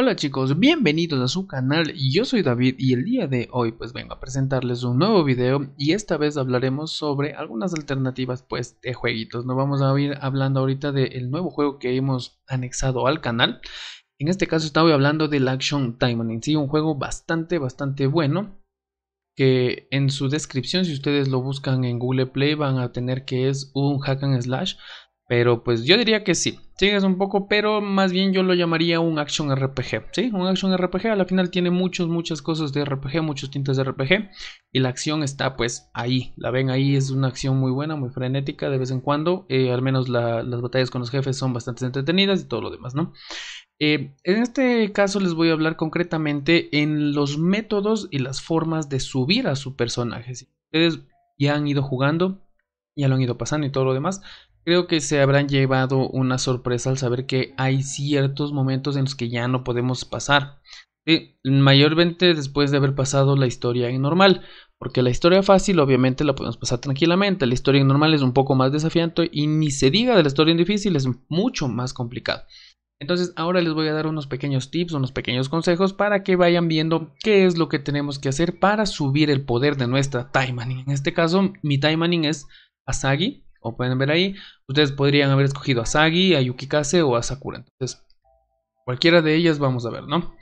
Hola chicos, bienvenidos a su canal, yo soy David y el día de hoy pues vengo a presentarles un nuevo video y esta vez hablaremos sobre algunas alternativas pues de jueguitos, no vamos a ir hablando ahorita del nuevo juego que hemos anexado al canal, en este caso estaba hablando del Action Time sí, un juego bastante bastante bueno que en su descripción si ustedes lo buscan en Google Play van a tener que es un hack and slash pero pues yo diría que sí, sí es un poco, pero más bien yo lo llamaría un action RPG, ¿sí? Un action RPG, a la final tiene muchas, muchas cosas de RPG, muchos tintes de RPG, y la acción está pues ahí, la ven ahí, es una acción muy buena, muy frenética de vez en cuando, eh, al menos las batallas con los jefes son bastante entretenidas y todo lo demás, ¿no? Eh, en este caso les voy a hablar concretamente en los métodos y las formas de subir a su personaje. Si ustedes ya han ido jugando, ya lo han ido pasando y todo lo demás, Creo que se habrán llevado una sorpresa al saber que hay ciertos momentos en los que ya no podemos pasar. mayormente después de haber pasado la historia normal. Porque la historia fácil obviamente la podemos pasar tranquilamente. La historia normal es un poco más desafiante y ni se diga de la historia difícil es mucho más complicado. Entonces ahora les voy a dar unos pequeños tips, unos pequeños consejos para que vayan viendo qué es lo que tenemos que hacer para subir el poder de nuestra Taimaning. En este caso mi Taimaning es Asagi, como pueden ver ahí, ustedes podrían haber escogido a Sagi, a Yukikase o a Sakura. Entonces, cualquiera de ellas vamos a ver, ¿no?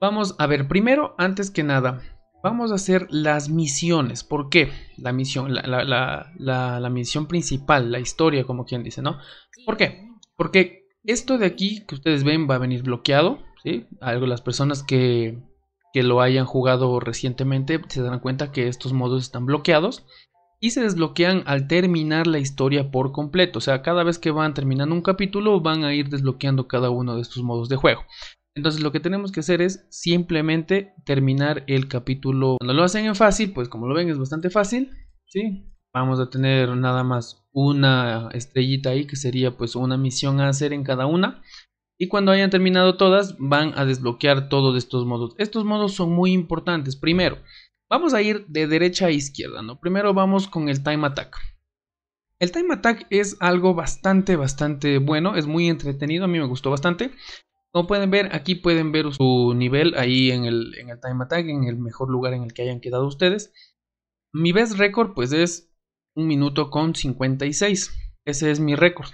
Vamos a ver, primero, antes que nada, vamos a hacer las misiones. ¿Por qué? La misión, la, misión principal, la historia, como quien dice, ¿no? ¿Por qué? Porque esto de aquí que ustedes ven va a venir bloqueado, ¿sí? Algo, las personas que, que lo hayan jugado recientemente se darán cuenta que estos modos están bloqueados y se desbloquean al terminar la historia por completo. O sea, cada vez que van terminando un capítulo van a ir desbloqueando cada uno de estos modos de juego. Entonces lo que tenemos que hacer es simplemente terminar el capítulo. Cuando lo hacen en fácil, pues como lo ven es bastante fácil. ¿sí? Vamos a tener nada más una estrellita ahí que sería pues una misión a hacer en cada una. Y cuando hayan terminado todas van a desbloquear todos estos modos. Estos modos son muy importantes. Primero, Vamos a ir de derecha a izquierda, ¿no? Primero vamos con el Time Attack. El Time Attack es algo bastante, bastante bueno, es muy entretenido, a mí me gustó bastante. Como pueden ver, aquí pueden ver su nivel ahí en el, en el Time Attack, en el mejor lugar en el que hayan quedado ustedes. Mi best record pues es un minuto con 56. Ese es mi récord.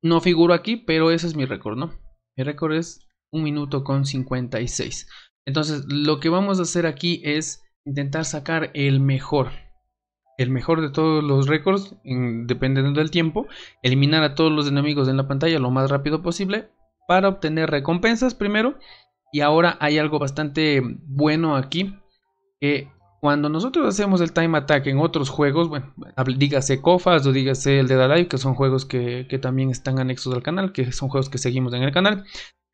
No figuro aquí, pero ese es mi récord, ¿no? Mi récord es un minuto con 56. Entonces, lo que vamos a hacer aquí es intentar sacar el mejor. El mejor de todos los récords, dependiendo del tiempo. Eliminar a todos los enemigos en la pantalla lo más rápido posible. Para obtener recompensas primero. Y ahora hay algo bastante bueno aquí. Que cuando nosotros hacemos el time attack en otros juegos, bueno, dígase COFAS o dígase el de Alive, que son juegos que, que también están anexos al canal, que son juegos que seguimos en el canal,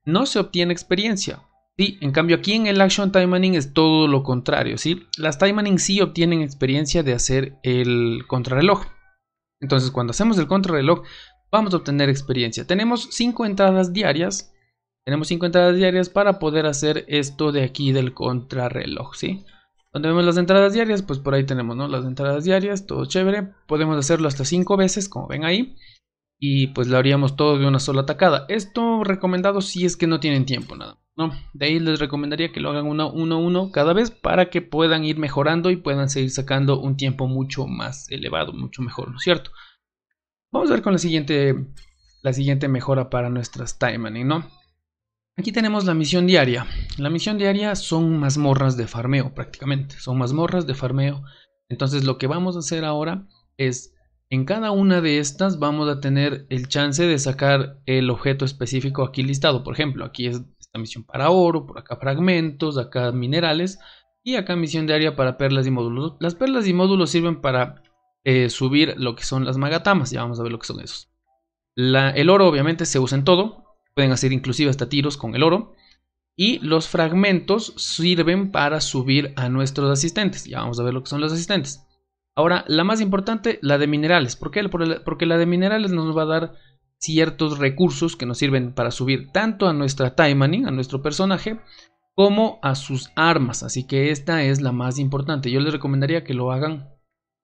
no se obtiene experiencia Sí, en cambio aquí en el Action Time es todo lo contrario, ¿sí? Las Time sí obtienen experiencia de hacer el contrarreloj. Entonces cuando hacemos el contrarreloj vamos a obtener experiencia. Tenemos 5 entradas diarias. Tenemos 5 entradas diarias para poder hacer esto de aquí del contrarreloj, ¿sí? Donde vemos las entradas diarias, pues por ahí tenemos, ¿no? Las entradas diarias, todo chévere. Podemos hacerlo hasta 5 veces, como ven ahí. Y pues lo haríamos todo de una sola atacada. Esto recomendado si es que no tienen tiempo, nada de ahí les recomendaría que lo hagan uno, uno, uno cada vez para que puedan ir mejorando y puedan seguir sacando un tiempo mucho más elevado, mucho mejor, ¿no es cierto? Vamos a ver con la siguiente, la siguiente mejora para nuestras timing, ¿no? Aquí tenemos la misión diaria. La misión diaria son mazmorras de farmeo prácticamente, son mazmorras de farmeo. Entonces lo que vamos a hacer ahora es en cada una de estas vamos a tener el chance de sacar el objeto específico aquí listado. Por ejemplo, aquí es esta misión para oro, por acá fragmentos, acá minerales y acá misión de área para perlas y módulos. Las perlas y módulos sirven para eh, subir lo que son las magatamas, ya vamos a ver lo que son esos. el oro obviamente se usa en todo, pueden hacer inclusive hasta tiros con el oro. Y los fragmentos sirven para subir a nuestros asistentes, ya vamos a ver lo que son los asistentes. Ahora, la más importante, la de minerales. ¿Por qué? Porque la de minerales nos va a dar ciertos recursos que nos sirven para subir tanto a nuestra Taimaning, a nuestro personaje, como a sus armas. Así que esta es la más importante. Yo les recomendaría que lo hagan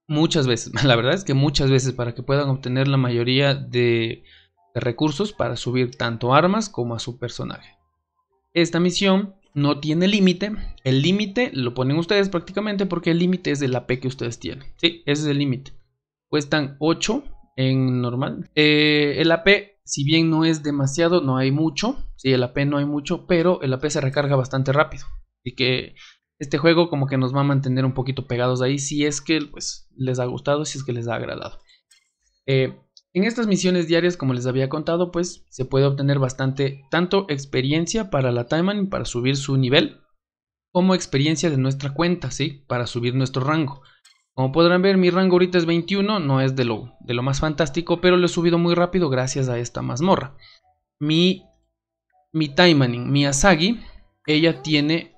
muchas veces. La verdad es que muchas veces para que puedan obtener la mayoría de, recursos para subir tanto armas como a su personaje. esta misión no tiene límite. El límite lo ponen ustedes prácticamente porque el límite es el AP que ustedes tienen. Sí, ese es el límite. Cuestan 8 en normal. Eh, el AP, si bien no es demasiado, no hay mucho. Sí, el AP no hay mucho, pero el AP se recarga bastante rápido. Así que este juego como que nos va a mantener un poquito pegados ahí si es que pues, les ha gustado, si es que les ha agradado. Eh, en estas misiones diarias, como les había contado, pues se puede obtener bastante tanto experiencia para la Timeman para subir su nivel, como experiencia de nuestra cuenta, ¿sí? Para subir nuestro rango. Como podrán ver, mi rango ahorita es 21, no es de lo, de lo más fantástico, pero lo he subido muy rápido gracias a esta mazmorra. Mi, mi Taimanin, mi Asagi, ella tiene,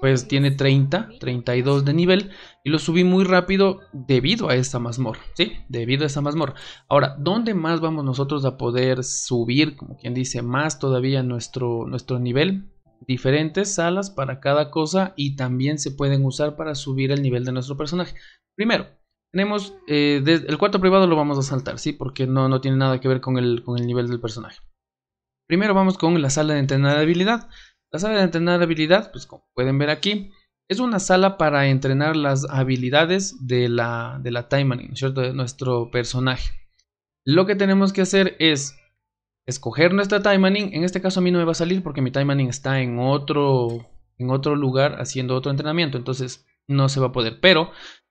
pues tiene 30, 32 de nivel y lo subí muy rápido debido a esta mazmorra, ¿sí? Debido a esta mazmorra. Ahora, ¿dónde más vamos nosotros a poder subir, como quien dice, más todavía nuestro, nuestro nivel? Diferentes salas para cada cosa y también se pueden usar para subir el nivel de nuestro personaje. Primero, tenemos eh, el cuarto privado lo vamos a saltar, ¿sí? Porque no, no tiene nada que ver con el, con el nivel del personaje. Primero vamos con la sala de entrenar de habilidad. La sala de entrenar habilidad, pues como pueden ver aquí, es una sala para entrenar las habilidades de la, de la ¿no es cierto? De nuestro personaje. Lo que tenemos que hacer es escoger nuestra Timing. En este caso a mí no me va a salir porque mi Timing está en otro, en otro lugar haciendo otro entrenamiento. Entonces no se va a poder. Pero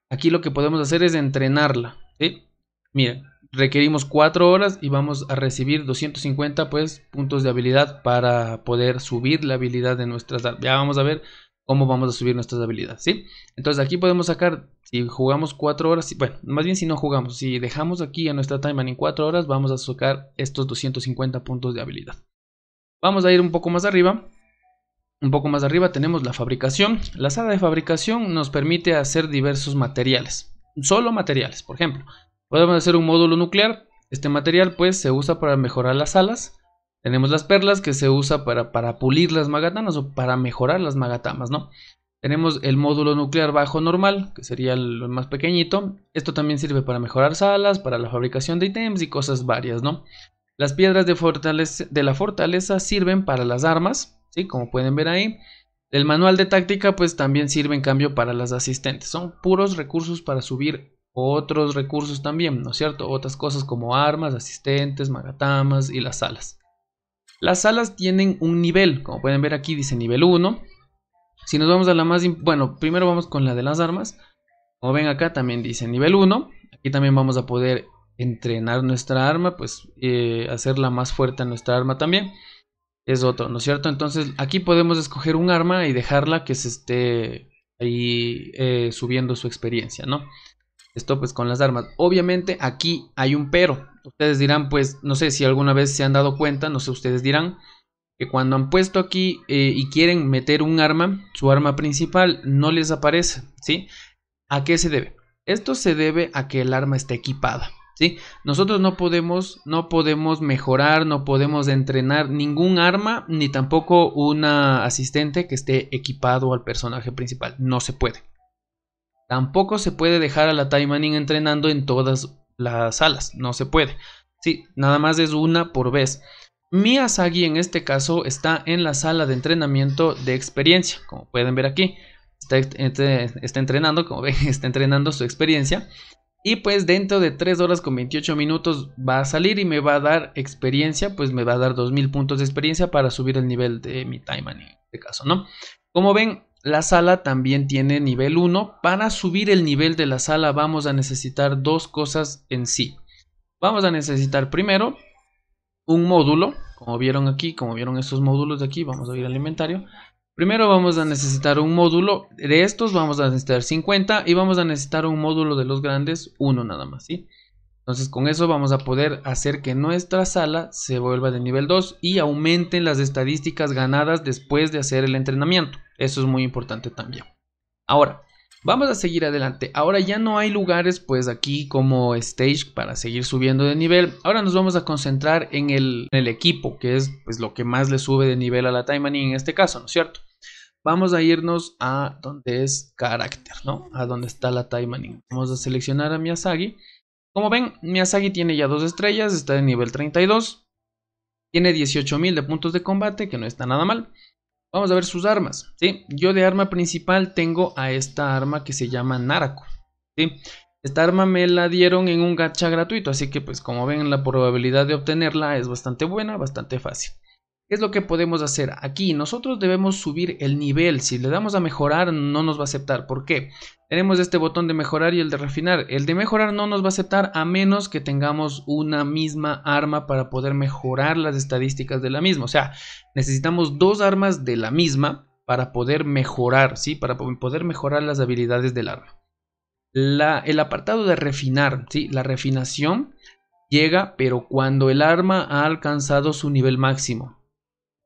aquí lo que podemos hacer es entrenarla. ¿sí? Miren, requerimos 4 horas y vamos a recibir 250 pues, puntos de habilidad para poder subir la habilidad de nuestras Ya vamos a ver cómo vamos a subir nuestras habilidades, ¿sí? Entonces aquí podemos sacar, si jugamos 4 horas, bueno, más bien si no jugamos, si dejamos aquí a nuestra timeline en 4 horas, vamos a sacar estos 250 puntos de habilidad. Vamos a ir un poco más arriba. Un poco más arriba tenemos la fabricación. La sala de fabricación nos permite hacer diversos materiales. Solo materiales, por ejemplo. Podemos hacer un módulo nuclear. Este material pues se usa para mejorar las alas. Tenemos las perlas que se usa para, para pulir las magatamas o para mejorar las magatamas, ¿no? Tenemos el módulo nuclear bajo normal, que sería el más pequeñito. Esto también sirve para mejorar salas, para la fabricación de ítems y cosas varias, ¿no? Las piedras de, de la fortaleza sirven para las armas, ¿sí? Como pueden ver ahí. El manual de táctica pues también sirve en cambio para las asistentes. Son puros recursos para subir otros recursos también, ¿no es cierto? Otras cosas como armas, asistentes, magatamas y las salas. Las salas tienen un nivel, como pueden ver aquí dice nivel 1. Si nos vamos a la más, bueno, primero vamos con la de las armas. Como ven acá también dice nivel 1. Aquí también vamos a poder entrenar nuestra arma, pues eh, hacerla más fuerte a nuestra arma también. Es otro, ¿no es cierto? Entonces aquí podemos escoger un arma y dejarla que se esté ahí eh, subiendo su experiencia, ¿no? Esto pues con las armas. Obviamente aquí hay un pero. Ustedes dirán pues, no sé si alguna vez se han dado cuenta, no sé, ustedes dirán que cuando han puesto aquí eh, y quieren meter un arma, su arma principal no les aparece, ¿sí? ¿A qué se debe? Esto se debe a que el arma está equipada, ¿sí? Nosotros no podemos, no podemos mejorar, no podemos entrenar ningún arma, ni tampoco una asistente que esté equipado al personaje principal, no se puede. Tampoco se puede dejar a la Taimanin entrenando en todas las salas, no se puede. Sí, nada más es una por vez. Miyazaki en este caso está en la sala de entrenamiento de experiencia, como pueden ver aquí. Está, entrenando, como ven, está entrenando su experiencia. Y pues dentro de 3 horas con 28 minutos va a salir y me va a dar experiencia, pues me va a dar 2000 puntos de experiencia para subir el nivel de mi Taiman en este caso, ¿no? Como ven, la sala también tiene nivel 1. Para subir el nivel de la sala vamos a necesitar dos cosas en sí. Vamos a necesitar primero un módulo, como vieron aquí, como vieron estos módulos de aquí, vamos a ir al inventario. Primero vamos a necesitar un módulo, de estos vamos a necesitar 50 y vamos a necesitar un módulo de los grandes, uno nada más, ¿sí? Entonces con eso vamos a poder hacer que nuestra sala se vuelva de nivel 2 y aumenten las estadísticas ganadas después de hacer el entrenamiento. Eso es muy importante también. Ahora, vamos a seguir adelante. Ahora ya no hay lugares pues aquí como stage para seguir subiendo de nivel. Ahora nos vamos a concentrar en el, equipo, que es pues lo que más le sube de nivel a la Taimanin en este caso, ¿no es cierto? Vamos a irnos a donde es carácter, ¿no? A donde está la Taimanin. Vamos a seleccionar a Miyazaki. Como ven, Miyazaki tiene ya dos estrellas, está en nivel 32. Tiene 18.000 de puntos de combate, que no está nada mal. Vamos a ver sus armas, ¿sí? Yo de arma principal tengo a esta arma que se llama Narako, ¿sí? Esta arma me la dieron en un gacha gratuito, así que pues como ven la probabilidad de obtenerla es bastante buena, bastante fácil. ¿Qué es lo que podemos hacer? Aquí nosotros debemos subir el nivel. Si le damos a mejorar no nos va a aceptar. ¿Por qué? Tenemos este botón de mejorar y el de refinar. El de mejorar no nos va a aceptar a menos que tengamos una misma arma para poder mejorar las estadísticas de la misma. O sea, necesitamos dos armas de la misma para poder mejorar, ¿sí? Para poder mejorar las habilidades del arma. el apartado de refinar, ¿sí? La refinación llega, pero cuando el arma ha alcanzado su nivel máximo.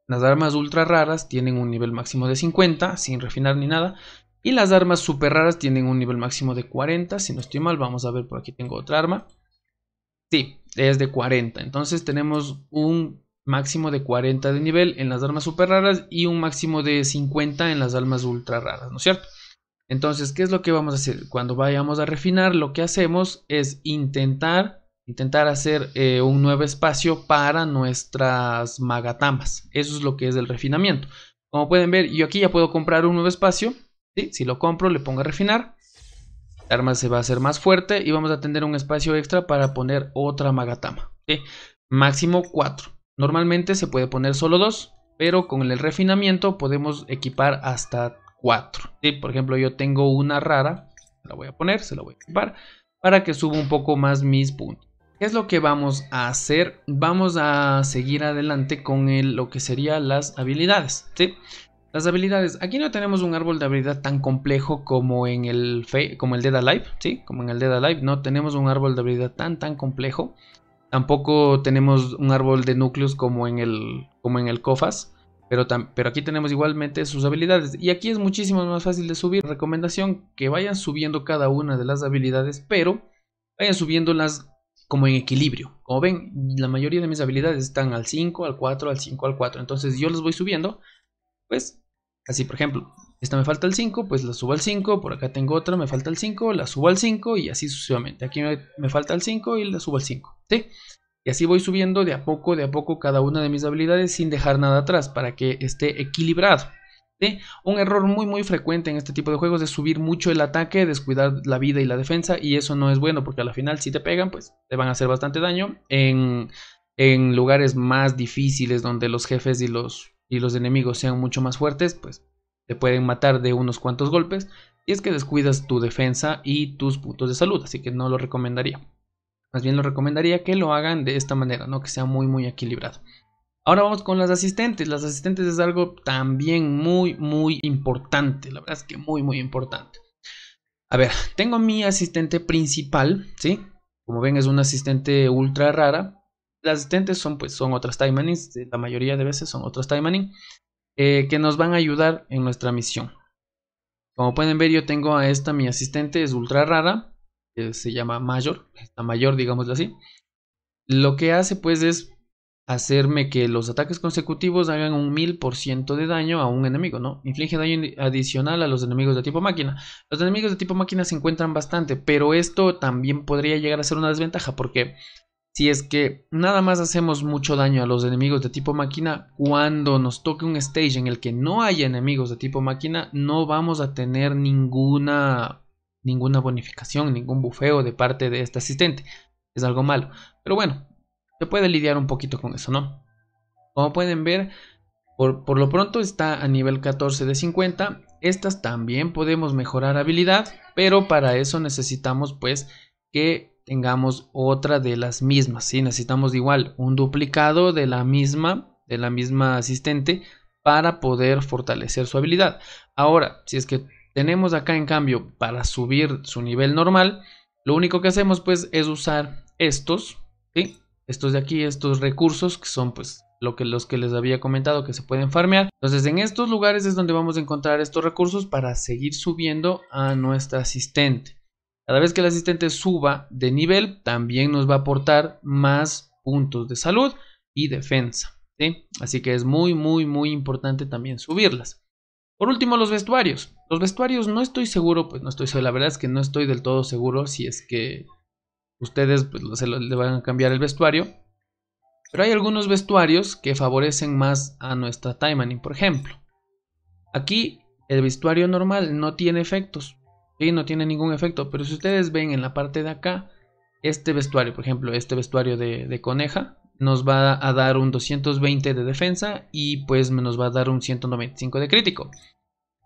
Las armas ultra raras tienen un nivel máximo de 50, sin refinar ni nada. Y las armas super raras tienen un nivel máximo de 40. Si no estoy mal, vamos a ver por aquí tengo otra arma. Sí, es de 40. Entonces tenemos un máximo de 40 de nivel en las armas super raras y un máximo de 50 en las armas ultra raras, ¿no es cierto? Entonces, ¿qué es lo que vamos a hacer? Cuando vayamos a refinar, lo que hacemos es intentar intentar hacer eh, un nuevo espacio para nuestras magatamas. Eso es lo que es el refinamiento. Como pueden ver, yo aquí ya puedo comprar un nuevo espacio. Si lo compro, le pongo a refinar. El arma se va a hacer más fuerte y vamos a tener un espacio extra para poner otra magatama. Máximo 4. Normalmente se puede poner solo 2, pero con el refinamiento podemos equipar hasta 4. Por ejemplo, yo tengo una rara, la voy a poner, se la voy a equipar, para que suba un poco más mis puntos. ¿Qué es lo que vamos a hacer? Vamos a seguir adelante con lo que serían las habilidades. ¿sí? Las habilidades. Aquí no tenemos un árbol de habilidad tan complejo como en el, como el Dead Alive. ¿sí? Como en el Dead Alive. No tenemos un árbol de habilidad tan tan complejo. Tampoco tenemos un árbol de núcleos como en el, como en el COFAS. Pero, pero, aquí tenemos igualmente sus habilidades. Y aquí es muchísimo más fácil de subir. Recomendación que vayan subiendo cada una de las habilidades. Pero vayan subiendo las como en equilibrio. Como ven, la mayoría de mis habilidades están al 5, al 4, al 5, al 4. Entonces yo los voy subiendo. Pues así, por ejemplo, esta me falta el 5, pues la subo al 5. Por acá tengo otra, me falta el 5, la subo al 5 y así sucesivamente. Aquí me, falta el 5 y la subo al 5. ¿sí? Y así voy subiendo de a poco, de a poco cada una de mis habilidades sin dejar nada atrás para que esté equilibrado. Un error muy muy frecuente en este tipo de juegos es subir mucho el ataque, descuidar la vida y la defensa y eso no es bueno porque al final si te pegan pues te van a hacer bastante daño. En, en lugares más difíciles donde los jefes y los, y los enemigos sean mucho más fuertes pues te pueden matar de unos cuantos golpes y es que descuidas tu defensa y tus puntos de salud así que no lo recomendaría. Más bien lo recomendaría que lo hagan de esta manera no que sea muy muy equilibrado Ahora vamos con las asistentes. Las asistentes es algo también muy, muy importante. La verdad es que muy, muy importante. A ver, tengo mi asistente principal, ¿sí? Como ven es una asistente ultra rara. Las asistentes son pues son otras Taimanins, la mayoría de veces son otras Taimanin, eh, que nos van a ayudar en nuestra misión. Como pueden ver yo tengo a esta mi asistente, es ultra rara, se llama Mayor, la mayor digámoslo así. Lo que hace pues es hacerme que los ataques consecutivos hagan un 1000% de daño a un enemigo, ¿no? Inflige daño adicional a los enemigos de tipo máquina. Los enemigos de tipo máquina se encuentran bastante, pero esto también podría llegar a ser una desventaja porque si es que nada más hacemos mucho daño a los enemigos de tipo máquina, cuando nos toque un stage en el que no haya enemigos de tipo máquina, no vamos a tener ninguna ninguna bonificación, ningún bufeo de parte de este asistente. Es algo malo. Pero bueno, se puede lidiar un poquito con eso, ¿no? Como pueden ver, por, lo pronto está a nivel 14 de 50. Estas también podemos mejorar habilidad, pero para eso necesitamos pues que tengamos otra de las mismas, ¿sí? Necesitamos igual un duplicado de la misma, de la misma asistente para poder fortalecer su habilidad. Ahora, si es que tenemos acá en cambio para subir su nivel normal, lo único que hacemos pues es usar estos, ¿sí? Estos de aquí, estos recursos que son pues lo que, los que les había comentado que se pueden farmear. Entonces en estos lugares es donde vamos a encontrar estos recursos para seguir subiendo a nuestra asistente. Cada vez que el asistente suba de nivel también nos va a aportar más puntos de salud y defensa. Así que es muy muy muy importante también subirlas. Por último los vestuarios. Los vestuarios no estoy seguro, pues no estoy seguro, la verdad es que no estoy del todo seguro si es que ustedes pues, se le van a cambiar el vestuario. Pero hay algunos vestuarios que favorecen más a nuestra Taimaning. Por ejemplo, Aquí el vestuario normal no tiene efectos, ¿sí? no tiene ningún efecto, pero si ustedes ven en la parte de acá, este vestuario, por ejemplo, este vestuario de, coneja, nos va a dar un 220 de defensa y pues nos va a dar un 195 de crítico.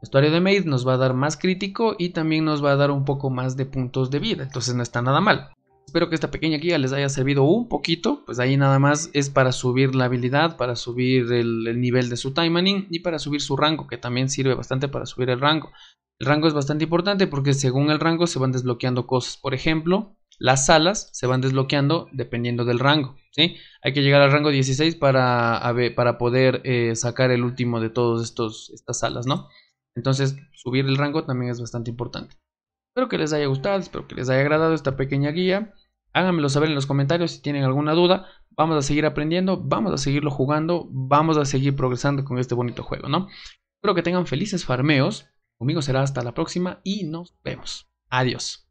Vestuario de Maid nos va a dar más crítico y también nos va a dar un poco más de puntos de vida, entonces no está nada mal. Espero que esta pequeña guía les haya servido un poquito, pues ahí nada más es para subir la habilidad, para subir el, nivel de su timing y para subir su rango, que también sirve bastante para subir el rango. El rango es bastante importante porque según el rango se van desbloqueando cosas. Por ejemplo, las salas se van desbloqueando dependiendo del rango. ¿sí? Hay que llegar al rango 16 para, para poder eh, sacar el último de todas estas salas, ¿no? Entonces, subir el rango también es bastante importante. Espero que les haya gustado, espero que les haya agradado esta pequeña guía. Háganmelo saber en los comentarios si tienen alguna duda. Vamos a seguir aprendiendo, vamos a seguirlo jugando, vamos a seguir progresando con este bonito juego, ¿no? Espero que tengan felices farmeos. Conmigo será hasta la próxima y nos vemos. Adiós.